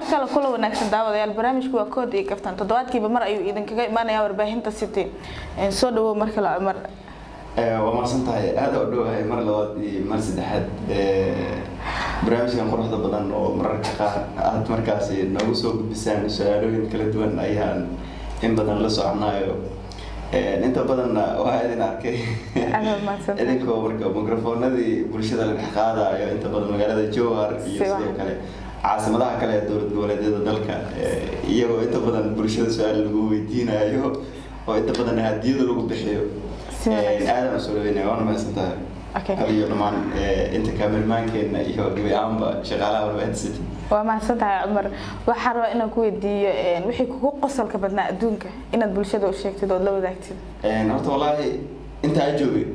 mar kale kula wanaagsan daawadayaal barnaamijku waa kood iyo kaftan toddobaadkiiba mar ayuu idinkaga imaanayaa warbaahinta city. Soo dhawow mar kale cumar. Waa maqsan tahay. Aada u dhowahay mar labaad iyo mar saddexaad. Barnaamijkan quruxda badan oo mararka qaar aad markaasi noogu soo gudbisaan su'aalooyin kala duwan ayaan in badan la soconaayo. Inta badanna waa idin arkay idinkoo marka mikrofoonadii bulshada la dhex qaadayo inta badan magaalada jowhar iyo sidoo kale عاصمتها كلها دور دولة دلكا إيه وإنت بدن برشاد سؤال لغو ويدينا أيوه. وإنت بدن هدي دلو بحيو هذا مسؤول بينا وأنا ما سنتها أوكي. أبي نمان إيه، أنت كامل ما كنا إيوه. قبي عم بشغالة ولا بنسد وما سنتها عمر. وحروا إنه كوي دي إيه، وحي كوك قصر كبدنا دونك. إنه برشاد وشيك تدور لو ذاك تدور إن نرتو والله أنت عجوبي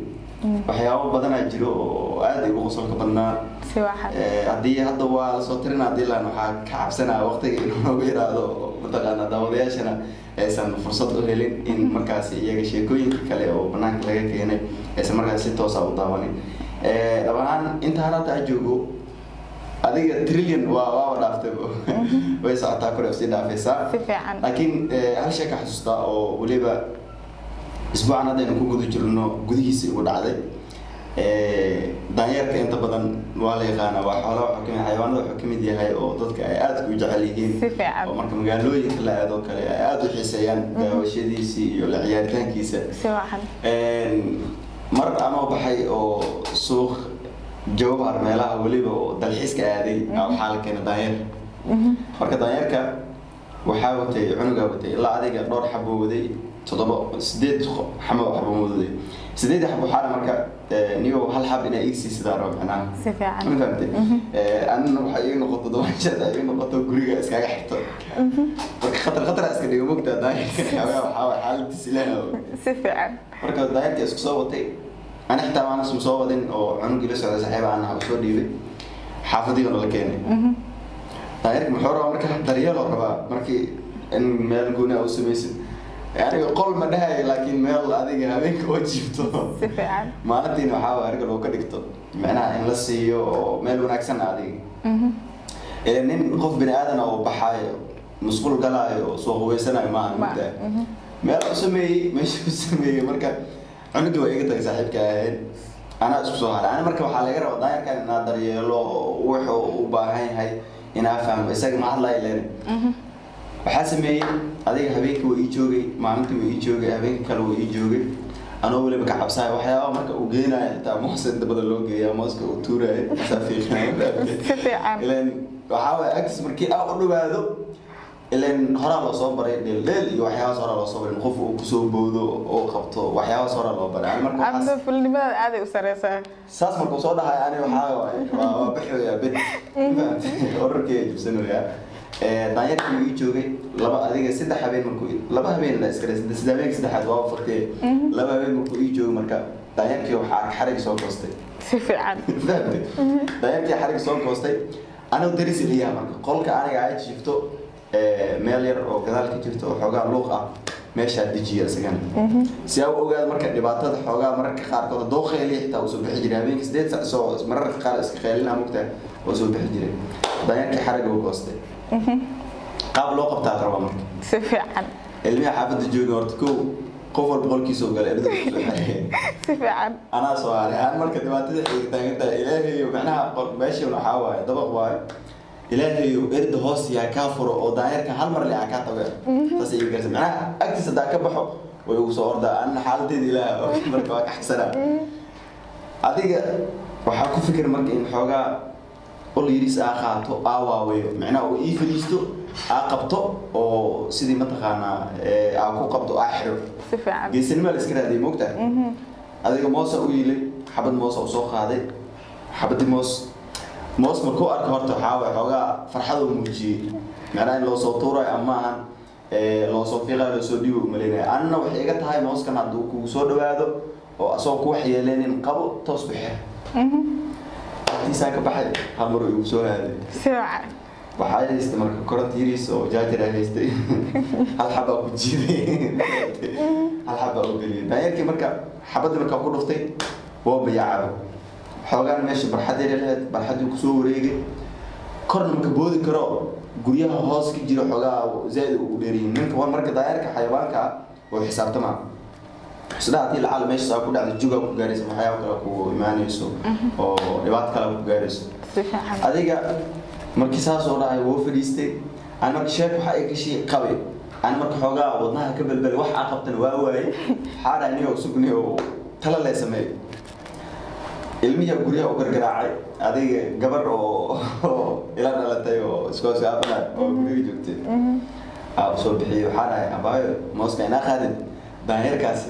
waxyaabo badanaa jiro oo aada igu qosolka badnaa. Si waxan haddii hadda waa la soo tirina haddii laan waxaa ka cabsanaa waqtiga inuu noogu yaraado mataqaana daawadayaashana aysan fursad u helin in markaasi iyaga sheekooyinka kale oo banaanka laga keenay aysan markaas si toosa u daawanin. Dhab ahaan intaan hadda aa joogo adiga trillion waa waaba dhaaftay way socotaa kore sii dhaafaysaa. Laakiin hal shay ka xasuustaa oo weliba isbuucan haddaynu ku guda jirno gudihiisa igu dhacday. Daanyeerka inta badan waa la yaqaana waa xoolaha xayawaanada wuxuu yahay oo dadka ay aada u jecel yihiin. Oo marka magaalooyinka la aado kale ay aada u xiiseeyaan daawashadiisii iyo la ciyaaritaankiisa mar anoo baxay oo suuq jawhar meelaha weliba oo dalxiiska aaday waxaa la keena daanyeer. Marka daanyeerka waxaa watay cunugaa watay ilaa adiga dhowr xabo waday toddoba sideed xamo xabo waday sideed xab waxaana marka niyo hal xab inaa iisii sidaa rabo macnaha si fiican ma fahamtay anina waxaa ii noqoto dabaashaada ii noqoto guriga iskaga xirto marka khatar khatara iska dhigo mogtaa daanyeerka xagaa waxaa xaaladiis ilaaha si fiican marka daayarka isku soo watay ana xitaa maanas ma soo wadin oo cunugii la socday saxiiba aan u soo dhiibay xaafadii la keenay daayarka muxuu rabaa marka daryeel oo rabaa markii in meel gooni u samaysid aniga qol ma dhahayo laakiin meel adiga habeenka oo jiifto si fiican maalintiina waxaa ariga loo ka dhigto macnaha in la siiyo oo meel wanaagsan adiga nin qof bini aadan oo baxaayo musqul galaayo oo soo quweysanayo maaha mugtaa meel u sameeyey meesha u sameeyey marka cunugii waa iga tagay saaxiibka ahayd anaa isku soo haray ani marka waxaa laga rabaa daayarkan inaa daryeelo wuxuu u baahan yahay inaa fahmo isaga ma hadlayo leen waxaa sameeyey adiga habeenkii waa ii joogay maalintii waa ii joogay habeenkii kale waa ii joogay. Anoo weliba ka cabsaaya waxyaaba marka uu geenayo xitaa moos inta badan loo geeya mooska uu tuuraayo saa fiiqanayo si fiican. Ilan waxaa waay agtiis markii aa u dhawaado ilan horaa loo soo baray dheeldheel iyo waxyaabaas horaa loo soo baray in qof uu ku soo boodo oo qabto waxyaabaas horaa loo baray. Marka waxaas amda fulnimada aaday u sareysaa. Saas markuu soo dhahay ani waxaa waaye waa waa baxoyaa bed orarkii jibsanoyaa daanyarkii wuu ii joogay laba adiga saddex habeen markuu laba habeen la iskale saddex habeenka saddexaad waa faktee laba habeen markuu ii joogay marka daanyarkii waxaa xarig soo goostay si fiican fahamtay daanyarkii xarig soo goostay anigu daris iliyaa marka qolka aniga ay jiifto meel yar oo gadaal ka jirto oo xoogaa luuq ah meeshaa dejiya isagana si aa u ogaado marka dhibaatada xoogaa mararka qaarkood doo khayliya xitaa uu soo bixi jiray habeenkii sideed sac soo mararka qaar iska khaylina mugtaa oo soo bixi jiray daanyarkii xariga u goostay qaab loo qabtaa rabaa marka si fiican ilmiha xaafadda jooga horta kow qof walba qolkiisa oo gala erda si fiican anaa soo haray aan marka dhibaatada xiga taagan tahay ilaahayo macnaha meeshan waxaa waaye dabaq waaye ilaahayo erda hoos yaa kaa furo oo daanyarka hal mar le aa kaa tago saas iga garsa macnaha agtiisa hadaa ka baxo way ugu soo ordaa anna xaaladeeda ilaah marka waa ka xagsanaa adiga waxaa ku fikir marka in xoogaa ol yiriis aa qaato aa waaweeyo macnaha oo ii fadhiisto aa qabto oo sidii mataqaanaa aa ku qabto aa xiro si fiican geesinima la iska raadiyay moogtahay adiga moosa u yiilay xabad moosa u soo qaaday xabadii moos moos markuu arko horta waxaa waay xoogaa farxadoo muujiyey macnaha in loo soo tuurayo amaahan loo soo fiiqayo loo soo dhiibo umaleynaya anna waxay iga tahay mooskan hadduu kugu soo dhawaado oo asagoo ku waxyeeleynin qabo toos bixir agtiisaa ka baxay hal mar igu soo haaday si fiican waxaa haystay marka koronta yariis oo jaajar aa haystay hal xabaa ku jiiday hal xabaa u geliyay daanyarkii marka xabadii markaa ku dhuftay waa bayaacaba xoogaan meesha barxad yar lahayd barxadii kusoo wareegay korna maka boodi karo guryaha hoos ka jira xoogaa zaaid ugu dheeryihiin ninka war marka daayarka xayawaanka ah oo xisaabtamaa ku juga ku gaaraysa waxyaaba kale ku imaanayso oo dhibaato kale ku gaarayso si fiican adiga markii saas oo dhahay wuu fadhiistay aan marka sheek waxa ay gashi qabe aan marka xoogaa wadnaha ka belbelay wax aa qabtan waa waaye waxaa dhahay niyo sugni oo tala lee sameeyo ilmiya guryaha u gargaraacay adiga gabar oo oo ila dhalatay oo iskoosaabanay oo guriga joogtay aa usoo bixiyey waxaa dhahay abaayo mooska inaa qaadin daanyarkaasi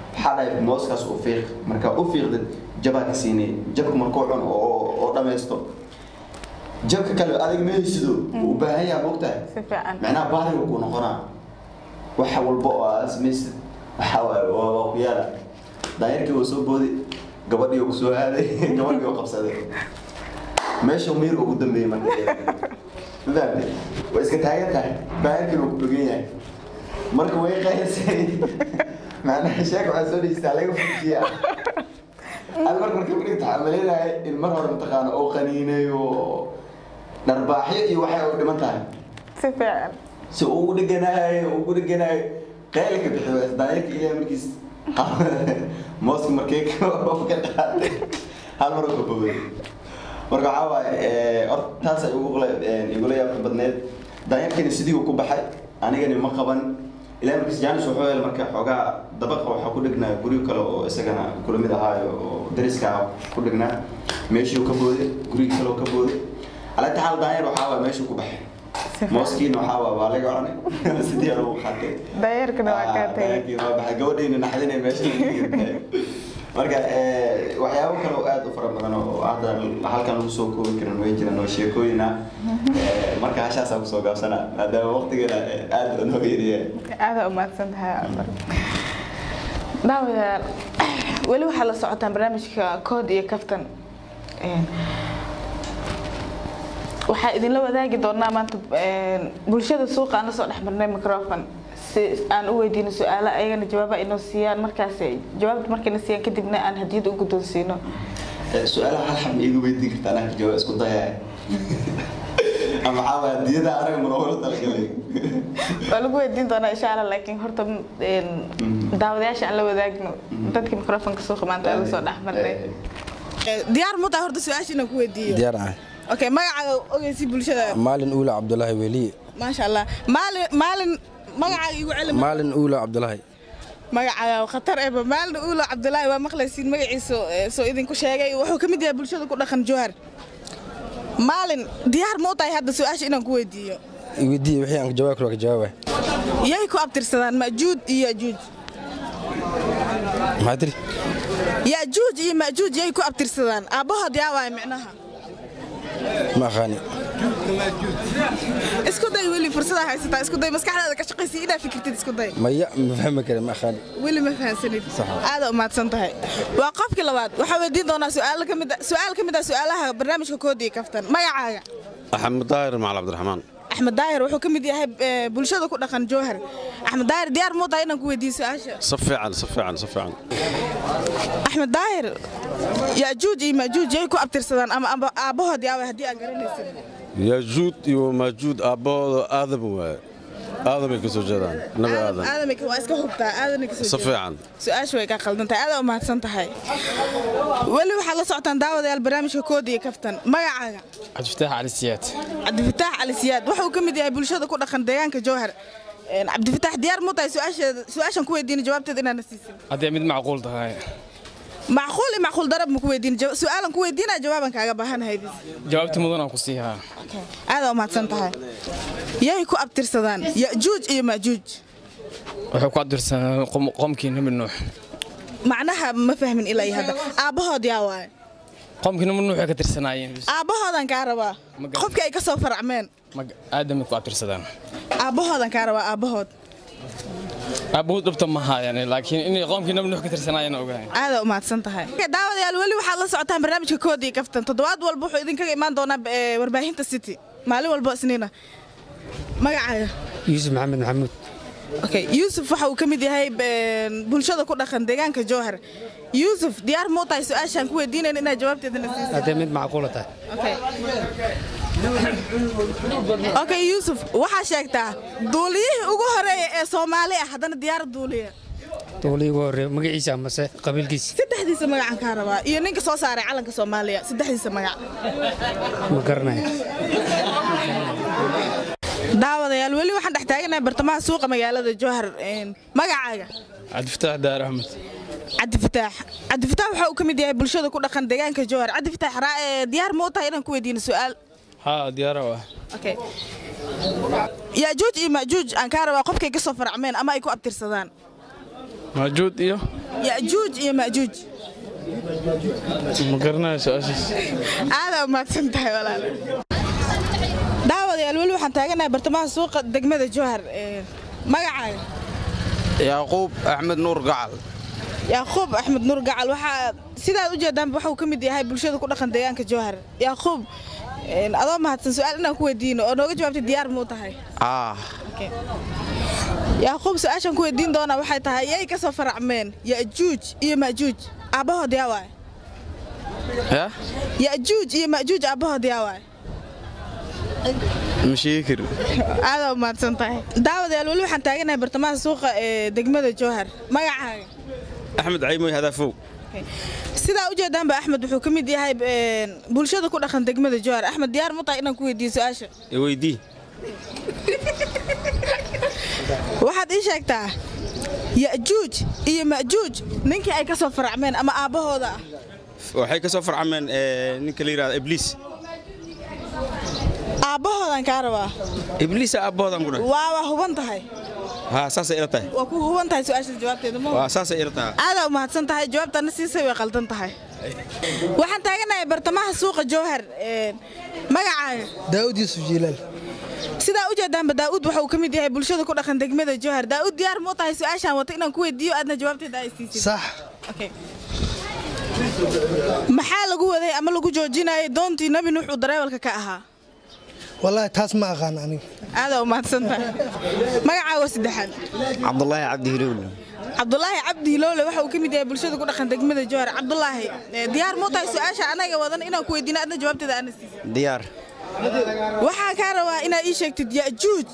waxaa dhahay mooskaas u fiiq marka u fiiqdid jabaa ka siinay jabka markuu cun oo oo dhammaysto jabka kale adiga mahaysido u baahan yaha mogtahay si fiican macnaha baariga kuu noqonaa waxa walba oo aad samaysid waxaa waaye waa waa ku yaala daayarkii waa soo booday gabadhii ku soo aaday gabadhii oo qabsaday meesha miir ugu dambeeyey marka mafahamtay waa iska taagan tahay daayarkiina ku dhogan yahay marka way qaysay macnaha sheek waxaa soo dheystaa laga fujiya ad marka marka ku dhigta xamalinaya in mar hore mataqaana oo qaniinayo dharbaaxyo iyo waxay u dhiman tahay si fiican si uu ugu dheganayo ugu dheganayo qaylka bixiyo daayarka ilaahay markiis mooska markay ka qaatay hal mar ka bogay marka waxaa waaye horta taas ay ugu igula yaabka badneed daayarkani sidii uu ku baxay anigani ma qaban ilaa markiis jaanis wuxuu helay marka xoogaa dabaqa waxaa ku dhignaa guri kale oo isagana kula mid ahaayo oo dariska ah ku dhignaa meeshuu ka booday gurigi kale oo ka booday alaa taxaal daayar waxaa waaye meeshuu ku baxay si fiican mooskiina waxaa waa waa laga cunay sidii lagu qaatay daayarkana waa kaa tagay daayarkiina waa baxay gabadhiina naxdinay meesha marka waxyaabo kale oo aad u fara badan oo hadda halkan lagu soo koobi karin way jiraan oo sheekooyin ah marka hashaasaa ku soo gaabsana maadaama waqtigeena aad noo yariyahay aada umahadsan tahay daawadayaal weli waxaa la socotaan barnaamijka kood iyo kaftan. Waxaa idinla wadaagi doonaa maanta bulshada suuqa aan la soo dhex marnay microfon si aan u weydiino su'aalo ayagana jawaaba inoo siiyaan. Markaas jawaabta markayna siiyaan kadibna aan hadiyad u guddoonsiino su'aalaha hal xab iiga weydiin kartaa anaka jawaab isku dayaya ama waxaa waaya diyada anaga manoola talagalay. Waa lagu weydiin doonaa insha allah laakiin horta een, daawadayaasha aan la wadaagno dadka microfonka suuqa maanta aan la soo dhex marnay. Diyaar mu tahay horta su'aasha inaan ku weydiiyo? Diyaar ah okay magacaaga ogeysi bulshada. Maalin uula cabdulaahi weliye maasha allah. Maalin maalin maalin uula cabdulaahi magacaaga khatar eba maalin uulo cabdulaahi waa maqlaysiin magaciisa ee, soo idinku sheegay wuxuu ka mid yahay bulshada ku dhaqan jowhar maalin diyaar ma u tahay hadda su'aasha inaan ku weydiiyo? Iweydiiye wixii aan jawaab karo ka jawaaba yay ku abtirsadaan majuud iyo yajuuj maxaa tiri yajuuj iyo majuuj yay ku abtirsadaan. Aabbahood yaa waay micnaha. Ma aqaani isku day weli fursadaa haysataa isku day maskaxdaada ka shaqaysi inaa fikirtid isku day maya ma fahmi kare ma aqaani weli ma fahansanid Sax. aada umahadsan tahay. Waa qofkii labaad. Waxaa weydiin doonaa su'aalo ka mid su'aal ka mid ah su'aalaha barnaamijka koodiya kaftan. Magacaaga axmed daahir macal cabdiraxmaan. Axmed daahir wuxuu ka mid yahay eh, bulshada ku dhaqan jowhar axmed daahir diyaar muu tahay inaan ku weydiiyo su'aasha. Si fiican si fiican si fiican. Axmed daahir yajuuj iyo majuuj yay ku abtirsadaan ama aabbahood yaawa haddii aad garanaysid yajuud iyo maajuud aabbahooda aadam waaye aadamay ka soo jeedaan nabi fiican su'aasha way ka qaldan tahay aada umahadsan tahay weli waxaad la socotaan daawadayaal barnaamijka koodiya kaftan magacaaga cabdifataax cali siyaad cabdifataax cali siyaad wuxuu ka mid yahay bulshada ku dhaqan deegaanka jowhar cabdifataax diyaar muu tahay su'aasheeda su'aashan ku weydiina jawaabteeda inaana siisin haddee mid macquul tahay macquul macquul darab ma ku weydiin su'aalan ku weydiinaa jawaaban kaaga baahanahayd jawaabta mudan aan ku siihaa aada umahadsan tahay. Yay ku abtirsadaan yajuuj iyo majuuj wuxuu ku adirsanaa qomkii nabi nuux. Macnaha ma fahmin ilaa iyo hadda. Aabbahood yaa waaye. Qoomkii nuux waxay ka tirsanaayeen aabbahoodan kaa rabaa. Qofkii ay ka soo faracmeen aadamay ku abtirsadaan. Aabbahoodan kaa rabaa aabbahood aabahood dhabta ma haayaan laakiin inay qoomkii nuux ka tirsanaayeen ogahay. Aada u mahadsan tahay daawadayaal weli waxaad la socotaan barnaamijka koodii kaftan. Toddobaad walba wuxuu idinkaga imaan doonaa eh, warbaahinta city. Maalin walba isniina. Magacaaga yuusuf maxamed maxamuud. Okay yuusuf waxa uu ka mid yahay een, bulshada ku dhaqan deegaanka jowhar yuusuf diyaar muu tahay su'aashaan ku weydiinayn inaad jawaabteedana siiso haddee mid macquula tahay okay yuusuf waxaa sheegtaa duuliyihii ugu horreeya ee soomaali ah haddana diyaar duuliya duulii ugu horreeya magaciisa amase qabiilkiisa. Saddexdiisa magacaan kaa rabaa iyo ninka soo saaray calanka soomaaliya saddexdiisa magac. Ma garanaya daawadayaal weli waxaan dhex taaganahay bartamaha suuqa magaalada jowhar magacaaga. Cabdifataax daar axmed cabdifataax cabdifataax waxa uu ka mid yahay bulshada ku dhaqan deegaanka jowhar cabdifataax raa ee diyaar ma u tahay inaan ku weydiino su'aal haa diyaara ah. Okay yaajuuj iyo majuuj aan kaa rabaa qofkay ka soo faracmeen ama ay ku abtirsadaan? Maajuud iyo? Yaajuuj iyo majuuj ma garanayo su'aashaas aadaa umahadsan tahay walaal. Daawadayaal weli waxaan taaganahay bartamaha suuqa degmada jowhar ee, magacaaga. Yacquub axmed nuur gacal. Yaaquub axmed nuur gacal waxaa sidaad u jeedaanba waxuu ka mid yahay bulshada ku dhaqan deegaanka jowhar yaaquub adoo mahadsan su'aal inaan ku weydiino oo nooga jawaabtay diyaar muu tahay? Ah. Yaaquub su'aashaan ku weydiin doonaa waxay tahay yay ka soo faracmeen yajuuj iyo majuuj aabbahood yaa waay ya yajuuj iyo majuuj aabbahood yaa waay mashiikir aadaa umahadsan tahay. Daawadayaal weli waxaan taaganahay bartamaha suuqa ee degmada jowhar magacaaga. Axmed caymoy hadaafow sidaa u jeedaanba axmed wuxuu ka mid yahay een, bulshada ku dhaqan degmada jowhar axmed diyaar mu tahay inaan ku weydiiyo su'aasha? Weydii waxaad ii sheegtaa yajuuj iyo majuuj ninkii ay ka soo faracmeen ama aabbahooda ah waxay ka soo farcameen eh, ninka la yidhahda ibliis. Aabbahoodan kaa rabaa ibliisa aabbahoodan ku dhahay waa waa huban tahay haa saasay ila tahay. Waa ku huban tahay su'aasha jawaabteeda ma waa saasay ila tahay. Aadaa umahadsan tahay jawaabtana siisay way qaldan tahay. Waxaan taaganahay bartamaha suuqa jowhar een, magacaaga daa'ud yuusuf jiilaal. Sidaa u jeedaanba daa'uud waxa uu ka mid yahay bulshada ku dhaqan degmada jowhar daa'uud diyaar muu tahay su'aashaan? Wata inaan ku weydiiyo aadna jawaabteeda ay siisid maxaa lagu waday ama lagu joojinayay? Doontii nebi nuux uu dareewalka ka ahaa wallaahi taas ma aqaan aniga. Aadaa umahadsan tahay. Magacaaga saddexaad cabdulaahi cabdi hilowle. Cabdulaahi cabdi waxa uu ka mid yahay bulshada ku dhaqan degmada jowhar cabdulaahi eh, diyaar muu tahay su'aasha anaga wadan inaan ku weydiino aadna jawaabteeda aana siisid diyaar. Waxaa kaa rabaa inaad ii sheegtid yajuuj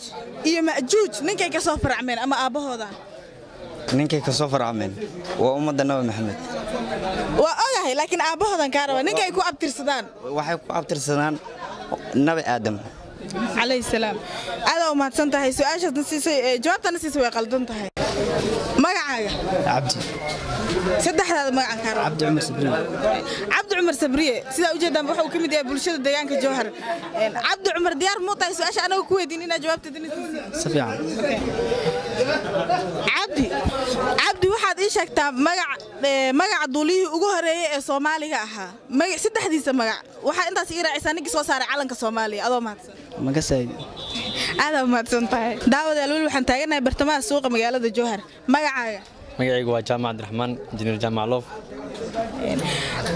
iyo majuuj ninkay ka soo faracmeen ama aabbahooda ninkay ka soo farcameen waa ummadda nabi maxamed. Waa ogahay laakiin aabbahoodan kaa rabaa ninkay ku abtirsadaan? Waxay ku abtirsadaan nabi aadam calayhi salaam. Aadaa umahadsan tahay su'aashaasna siisay eh, jawaabtana siisay way qaldan tahay. Magacaaga. Cabdi saddexdaada magacaan kaa cabdi cumar sabriin cabdi cumar sabriye sidaa ujeedaan waxa uu ka mid yahay bulshada deegaanka jowhar. Een, cabdi cumar diyaar muu tahay su'aasha anaga ku weydiin inaad jawaabteedana siisid si fiican cabdi cabdi waxaad ii sheegtaa magac ee, magaca duulihii ugu horeeyay ee soomaaliga ahaa. Saddexdiisa magac. Waxaa intaas ii raacisaa ninkii soo saaray calanka soomaaliya. Adoo mahadsan magasaay aadaa umahadsan tahay daawadayaal weli waxaan taaganahay bartamaha suuqa magaalada jowhar. Magacaaga magacaygu waa jaamac cabdiraxmaan injineer jaamac loof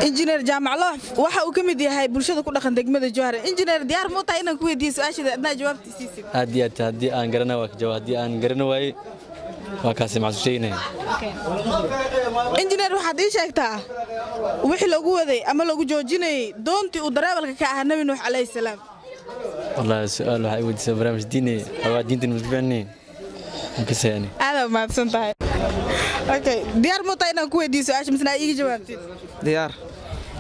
injineer jaamac loof waxa uu ka mid yahay bulshada ku dhaqan degmada jowhar. Injineer diyaar muu tahay inaan ku weydiiyo su'aasheeda adnaa jawaabtii siisid aad iyo aad haddii aan garana waa ka jawaab haddii aan garana waaye waa kaasi macsu sheegnaya injineer waxaad ii sheegtaa wixii lagu waday ama lagu joojinayay doontii uu dareewalka ka ahaa nebi nuux calayhi salaam. Wallaahi su'aal waxay weydiisaa barnaamij diinaya waa diintan masbiicinayn makasayani aadaa umahadsan tahay diyaar muu tahay inaan ku weydiiyo su'aasha misna aad iiga jawaabtid diyaar.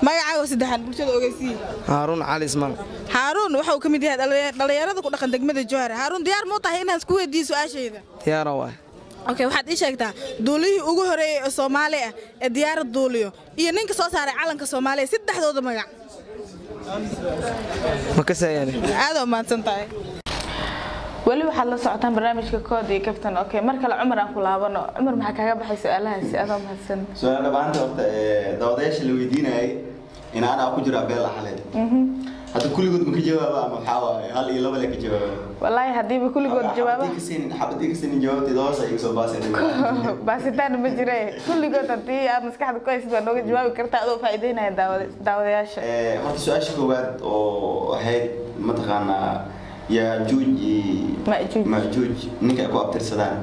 Magacaaga saddexaan bulshada ogeysiiye haaruun cali ismaan haaruun waxa uu ka mid yahay dhallinya- dhallinyarada ku dhaqan degmada jowhar haaruun diyaar muu tahay inaan ku weydiiyo su'aashayda diyaara waay. Okay waxaad ii sheegtaa duulihii ugu horeeyey ee soomaali ah ee diyaarad duuliyo iyo ninka soo saaray calanka soomaaliya saddexdooda magac makasayani aadaa umahadsan tahay weli waxaad la socotaan barnaamijka kood iyo kaftan. Okay mar kale cumar aan ku laabano. Cumar maxaa kaaga baxay su'aalahaasi adoo mahadsan. Su'aal dhabaanta horta ee, daawadayaasha la weydiinayay in anaa ku jira beel axaleed hadda kulligood ma ka jawaaba ama waxaa waaye hal iyo laba le ka jawaaba. Wallaahi haddiiba kulligood jawaaba. xabadii ka siinin jawaabteeda hoos iga soo baaseen. Baasitaan ma jire kulligood haddii aad maskaxda ku haysid waa nooga jawaabi kartaa adoo faa'iideynaya daawada- daawadayaasha. Eh, horta su'aasha koowaad oo ahayd mataqaanaa yaajuuj iyo Majuuj. ninka ay ku abtirsadaan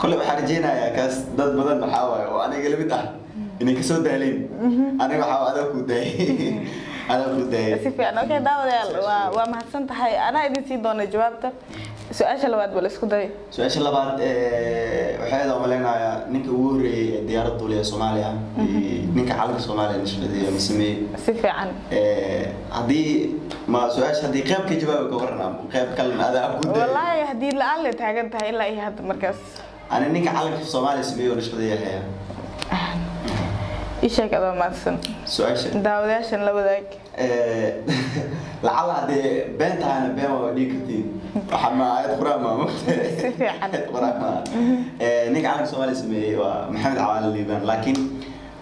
kolle waxaan rajeynayaa kaas dad badan waxaa waaye oo aniga la mid ah inay ka soo daaleen aniga waxaa adaa kuu daayay adaa kuu daayay si fiican okay daawadayaal waa waa mahadsan tahay anaa idin siin doona jawaabta su'aasha labaad bal isku day su'aasha labaad waxaada umaleynayaa ninka ugu horeeyey ee diyaarad duuli ee soomaaliya ninka calanka soomaaliya nashqadeeya ma sameeyey si fiican haddii ma su'aasha haddii qayb ka jawaabi ka waran qayb kalen adaa guud wallaahi haddii la'aan la taagan tahay ilaa iyo hadda markaas ani ninka calanka soomaaliya sameeyey oo nashqadeeya haya isheeg adoo mahadsan su'aasha daawadayaashan la wadaag lacala haddee been tahayna been waa dhiigi kartiin لعل هذه بنت أنا بين وديك كتير وحما آيات قرآن ما مكت آيات قرآن ما نيك على الصومالي سميه ومحمد عوالي الليبان لكن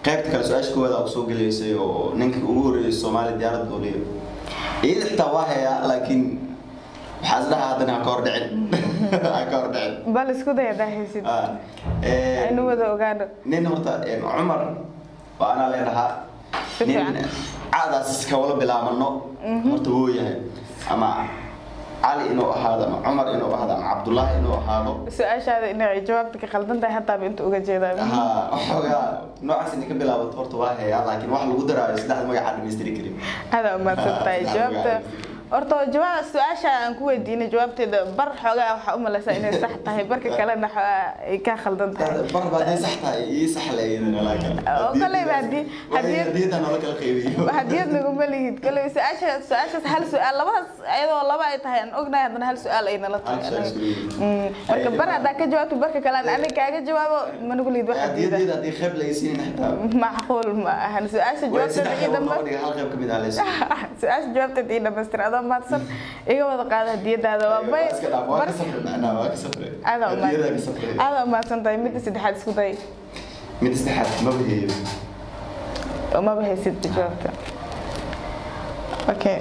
قيبت كلا سؤال شكو هذا أقصو قلي يسيو نيك أقول الصومالي ديار الدولية إيه احتواها لكن حازلها هذا أنا كوردعين كوردعين bal isku day haddaa haysid آه إيه، aynu wada ogaano nin horta een, cumar oo anaa leedahaa Si nin fiican. caadaas iska wala bilaabano horta wuu yahay ama cali inuu ahaado ama cumar inuu ahaado ama cabdullaahi inuu ahaado su'aashaada inay jawaabta ka qaldan tahay hataaba inta uga jeedaa ha waxoogaa noocaas inay ka bilaabato horta waa hayaa laakiin wax lagu daraayo saddexda magaca dhamaystiri karin adaa umahadsan tahay Ah, jawaabta magaca. Horta jawaab su'aasha aan ku weydiinay jawaabteeda bar xoogaa waxaa u malaysaa inay sax tahay barka kalena xoogaa ay ka khaldan tahay. Bar baa hadday sax tahay ii sax leeyadana laakiin Oo, koleyba haddii- haddii- hadiyada noola kala qaybiyo hadiyad naguma lihid koley su'aasha su'aashaas hal su'aal labadaas iyadoo laba ay tahay aan ognahay haddana hal su'aal ay nala Hal su'aal tahay. Isku leeyihiin. Mm, marka bar haddaa ka jawaabto barka kale aan aniga kaaga jawaabo ma nagu lihid wax hadiyadada hadiida haddii qayb laga siinin xitaa macquul ma ahan su'aasha way jawaabteeda saddex ii qaybood dhamma looga dhiga hal qayb ka mid ah leys su'aasha jawaabteeda ii dhamaystir adoo mahadsan iga wada qaada hadiyadaada waa bay iska dhaaf waa ka bar- safray macnaha waa ka safray adaa hadiyada ka safray umahadsan adaa umahadsan tahay midda saddexaad isku day mid saddexaad ma bahiyo umaba haysid jawaabta okay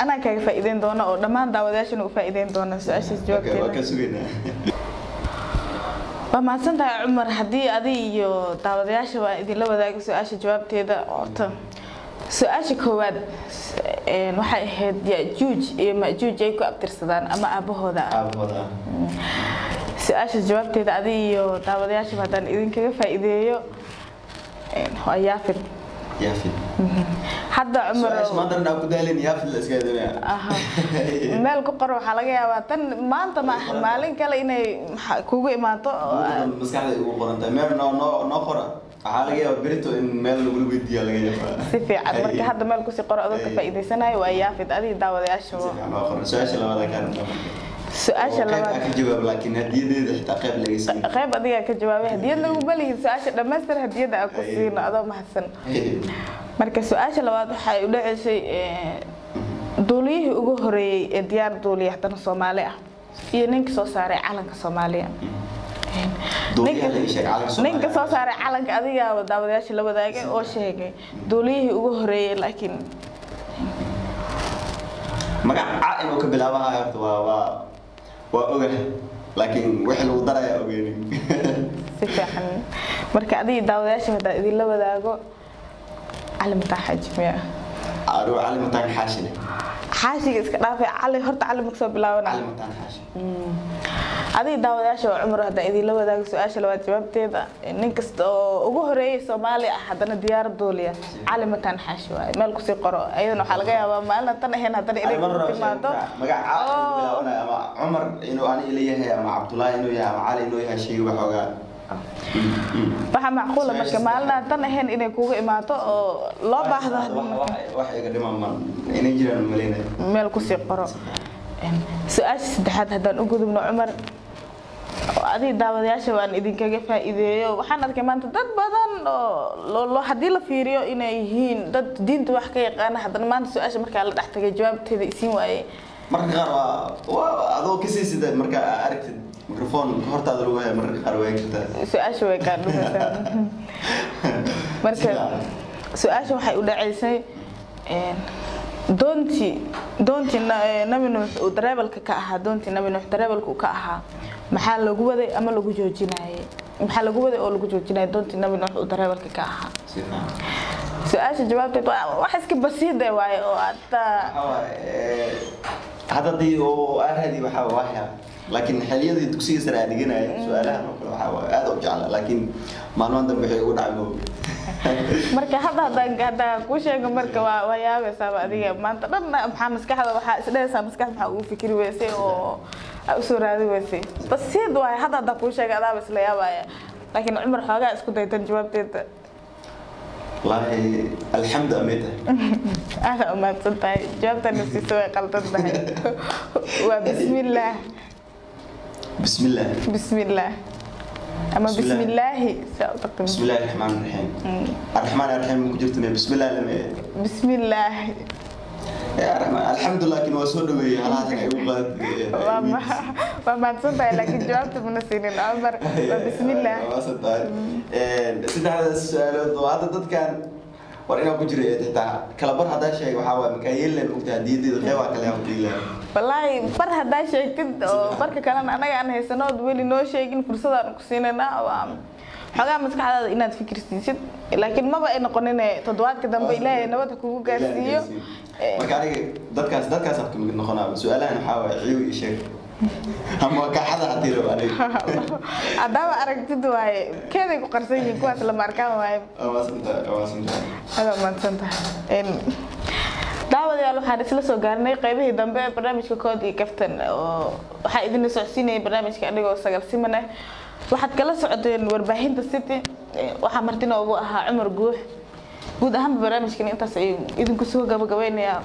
anaa kaaga faa'iideyn doona oo dhammaan daawadayaashana u faa'iideyn doona su'aashaas jawaabteeda waa mahadsan tahay cumar haddii adi iyo daawadayaasha waa idinla wadaaga su'aasha jawaabteeda horta su'aasha koowaad waxay ahayd yajuuj iyo majuuj ay ku abtirsadaan ama aabahooda. Ah. Aabahooda su'aasha jawaabteeda adi iyo daawadayaashaba haddaan idinkaga faa'iideeyo. Waa yaafid yaafid hadda meel ku qor waxaa laga yaabaa tan maanta ma maalin kale inay kugu imaato waxaa laga yaabaa berito in meel lagula weydiiya laga yaabaa. Si fiican. Marka hadda meel ku sii qoro adoo ka faa'iideysanayo waa yaafid. Adiga qoro. Su'aasha labaad aa kaa su'aasha labaad. ka jawaab laakiin hadiyadeeda xitaa qayb laga siin. Qayb adigaa ka jawaabay. Hadiyad laguma lihid su'aasha dhammaystir hadiyadda aan ku siino adoo mahadsan. Marka su'aasha labaad waxay u dhaceysay eh, duuliyihii ugu horeeyey ee diyaar duuliya haddana soomaali ah iyo ninka soo saaray calanka soomaaliya Duuliyaha la ii sheeg, calanka Soomaaliya. Ninka soo saaray calanka adigaa daawadayaasha la wadaagay oo sheegay. Duuliyihii ugu horeeyey laakiin magac ca inuu ka bilaabahayo horta waa waa waa ogah laakiin wixii lagu daraya ogeynin si fiican. Marka adiga daawadayaasha haddaan idinla wadaago? Cali mataa xaaji miya cali mataan xaashi leh xaashiga iska dhaafay cali horta cali ma ka soo bilaabana xaashi adiga daawadayaasha waa cumar haddaan idinla wadaago su'aasha labaad jawaabteeda nin kasta oo ugu horeeyey soomaali ah haddana diyaarad duuliya. Cali mataan xaashi waaye meel ku sii qoro. Ayadana waxaa laga yaabaa maalina tan ahayn haddana inay timaado. Magac ca inuu bilaabanayo ama cumar inuu ani ila yahay ama cabdullaahi inuu yahay ama cali inuu yahay sheegi waxoogaa waxaa macquula marka maalina tan ahayn inay kugu imaato oo loo baahdo. meel ku sii qoro. Su'aasha saddexaad haddaan u gudubno cumar adiga daawadayaasha waan idinkaga faa'iideeyo. Waxaan arkay maanta dad badan oo haddii la fiiriyo inay yihiin dad diinta wax ka yaqaana haddana maanta su'aasha markaa la dhex tagay jawaabteeda isiin waayey marka qaar waa adoo ka sii sida marka aa aragtid microphone hortaada lagu haya mararka qaar way kartaa. Su'aasha way kaa dhufaysaa marka su'aasha waxay u dhacaysay doontii doontii nabi nuux uu dareebalka ka ahaa doontii nabi nuux dareebalka uu ka ahaa maxaa lagu waday ama lagu joojinayay? Maxaa lagu waday oo lagu joojinayay doontii nabi nuux uu dareebalka ka ahaa? Su'aasha jawaabteed waa wax iska basiid eh waaye oo hadda Waxaa waaye, ee, hadda dii oo aarhadii waxaa waa waxya laakiin xilliyadii dugsiga sare aan dhiganaya su'aalahan oo kale waxaa aad u jecla laakiin maalmahan dambe waxay ugu dhacmo marka hadda haddaan haddaan kuu sheego marka waa waa yaabaysaaba adiga. Maanta dhan maxaa maskaxda waxaa isdhehaysaa maskaxda maxaa ugu fikiri weysay oo aa u soo raadi weysay basiid waaye hadda haddaan kuu sheega adaaba isla yaabaya. Laakiin cumar xoogaa isku daytan jawaabteeda wallaahi alxamdu amay tahay aada umaadsan tahay jawaabta naftiisa way qaldan tahay waa bismillaah bismillaah bismillaah ama Bismillaah. bismillaahi saa u taqdim bismillahi raxmaan raxiim arraxmaan arraxiim ku jirta me bismillaah lame bismillaahi alxamdu laakiin waa soo dhaweeyey halahaas ay ugu waa ma waa mahadsan tahay laakiin jawaabta mana siinin cumar waa tahay saddexdaas su'aalood oo hadda dadkan war inaa ku jira xitaa kala bar haddaa sheega waxaa waaye makaa yeelan ogta hadiyadeeda qeybaa kale aan dhiila wallaahi bar haddaa sheegtid oo barka kalena anaga aan haysano ood weli noo sheegin fursadaan ku siinayna xogaa maskaxdaada inaad fikir siisid laakiin maba ay noqonin toddobaadka dambe ilaahay nabad ha kugu gaarsiiyo marka aniga dadkaas dadkaas afka mid noqonaa su'aalahan waxaa waaye ciiw iyo sheeg. Ama kaaxada haddii rabo aniga haddaaba aragtid waaye keeday ku qarsan yihiin kuwaas lama arkaan waaye waa maasantahay waa maasantahay adaa mahadsan tahay daawadayaal waxaan isla soo gaarnay qaybihii dambe ee barnaamijka kood iyo kaftan oo waxaa idin socodsiinayay barnaamijka anigoo sagal siman ah waxaad kala socoteen warbaahinta city waxaa martina ugu ahaa cumar guux guud ahaanba barnaamijkan intaas ayuu idinku soo gabagabaynayaa